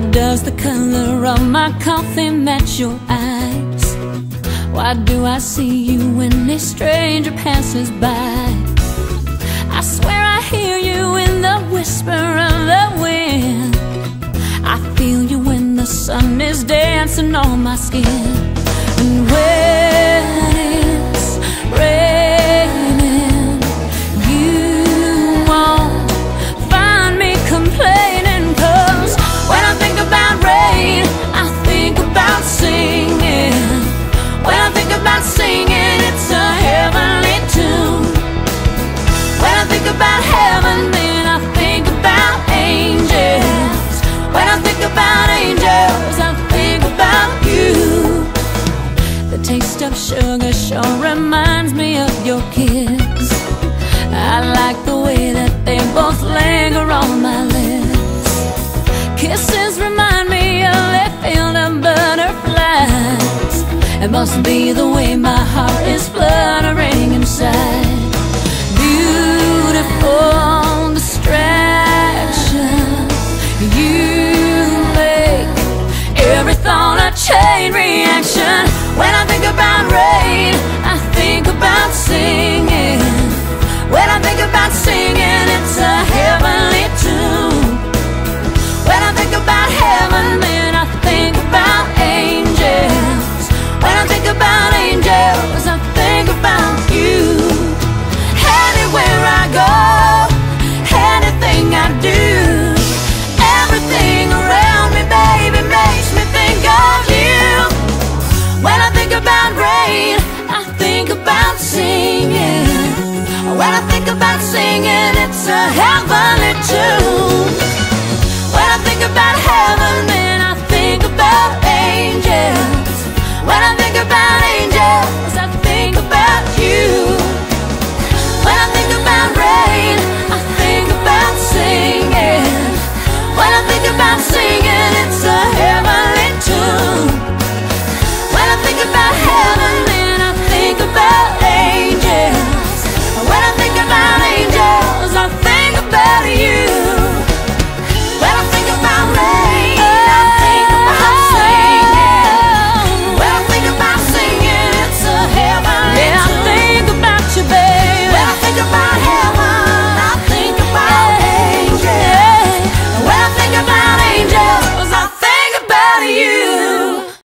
does the color of my coffee match your eyes? Why do I see you when a stranger passes by? I swear I hear you in the whisper of the wind. I feel you when the sun is dancing on my skin. And when taste of sugar sure reminds me of your kiss. I like the way that they both linger on my lips. Kisses remind me of a field of butterflies. It must be the way my heart is fluttering singing, it's a heavenly tune.